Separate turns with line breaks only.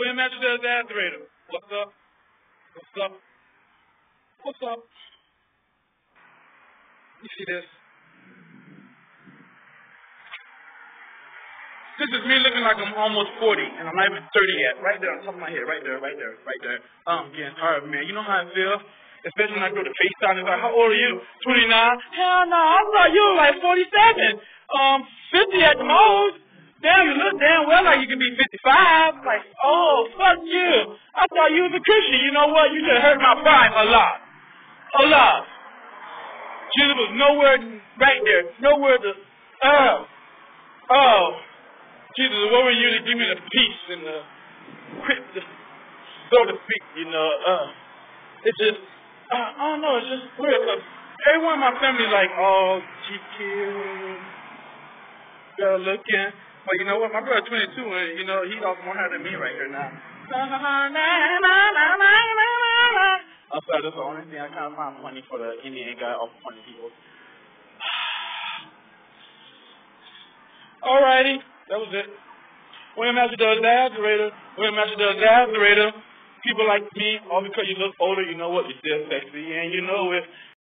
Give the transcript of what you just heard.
William Matthew does that Raider. What's up? What's up? What's up? You see this? This is me looking like I'm almost 40 and I'm not even 30 yet. Right there on top of my head. Right there, right there, right there. I'm getting tired, man. You know how I feel? Especially when I go to FaceTime. It's like, how old are you? 29? Hell no, I thought you were like 47. Um, 50 at the most. Damn, you look damn well like you can be 55. Like, oh, fuck you. I thought you was a Christian. You know what? You just hurt my pride a lot. A lot. Jesus was nowhere right there. Nowhere to, oh, oh. Jesus, what were you to give me the peace and the the, so to speak, you know, uh, it's just, uh, I don't know, it's just weird. Cause everyone in my family like, oh, GQ, good looking. But you know what? My brother 22, and you know, he's also more higher than me right here now. I'm sorry, that's the only thing I of find funny for the Indian guy off funny people. Alrighty, that was it. William Master does the Exaggerator. William Master does the Exaggerator. People like me, all because you look older, you know what, you're still sexy. And you know if